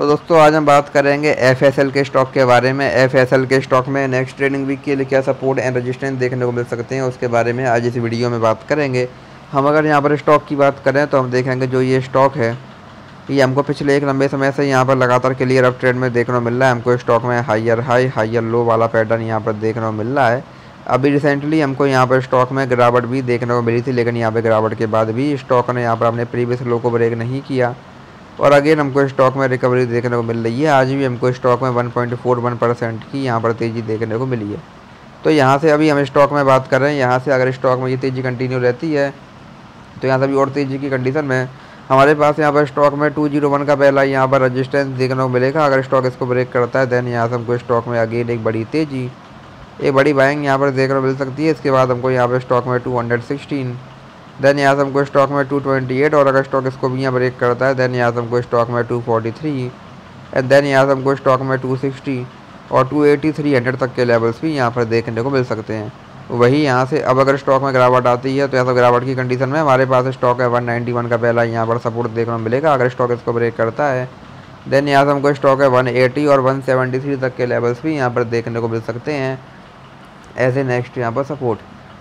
तो दोस्तों, आज हम बात करेंगे FSL के स्टॉक के बारे में। FSL के स्टॉक में नेक्स्ट ट्रेडिंग वीक के लिए क्या सपोर्ट एंड रजिस्टेंस देखने को मिल सकते हैं, उसके बारे में आज इस वीडियो में बात करेंगे। हम अगर यहाँ पर स्टॉक की बात करें तो हम देखेंगे जो ये स्टॉक है, ये हमको पिछले एक लंबे समय से यहाँ पर लगातार क्लियर अप ट्रेड में देखने को मिल रहा है। हमको स्टॉक में हाइयर हाई हाइयर लो वाला पैटर्न यहाँ पर देखने को मिल रहा है। अभी रिसेंटली हमको यहाँ पर स्टॉक में गिरावट भी देखने को मिली थी, लेकिन यहाँ पर गिरावट के बाद भी स्टॉक ने यहाँ पर अपने प्रीवियस लो को ब्रेक नहीं किया। और अगेन हमको स्टॉक में रिकवरी देखने को मिल रही है। आज भी हमको स्टॉक में 1.41 परसेंट की यहाँ पर तेज़ी देखने को मिली है। तो यहाँ से अभी हम स्टॉक में बात कर रहे हैं। यहाँ से अगर स्टॉक में ये तेज़ी कंटिन्यू रहती है तो यहाँ से अभी और तेज़ी की कंडीशन में हमारे पास यहाँ पर स्टॉक में टू ज़ीरो वन का पहला यहाँ पर रजिस्टेंस देखने को मिलेगा। अगर स्टॉक इसको ब्रेक करता है देन यहाँ से हमको स्टॉक में अगेन एक बड़ी तेज़ी, एक बड़ी बाइंग यहाँ पर देखने को मिल सकती है। इसके बाद हमको यहाँ पर स्टॉक में टू हंड्रेड देन यहाँ से हमको स्टॉक में टू ट्वेंटी एट और अगर स्टॉक इसको भी यहाँ ब्रेक करता है देन यहाँ से हमको स्टॉक में two forty three and then यहाँ हमको स्टॉक में टू सिक्सटी और टू एटी थ्री हंड्रेड तक के लेवल्स भी यहाँ पर देखने को मिल सकते हैं। वही यहाँ से अब अगर स्टॉक में गिरावट आती है तो ऐसा गिरावट की कंडीशन में हमारे पास स्टॉक है वन नाइन्टी वन का पहला यहाँ पर सपोर्ट देखने को मिलेगा। अगर स्टॉक इसको ब्रेक करता है देन यहाँ से हमको स्टॉक है वन एटी और वन सेवेंटी थ्री तक के लेवल्स भी यहाँ पर देखने को मिल सकते हैं। एज ए नेक्स्ट यहाँ पर सपोर्ट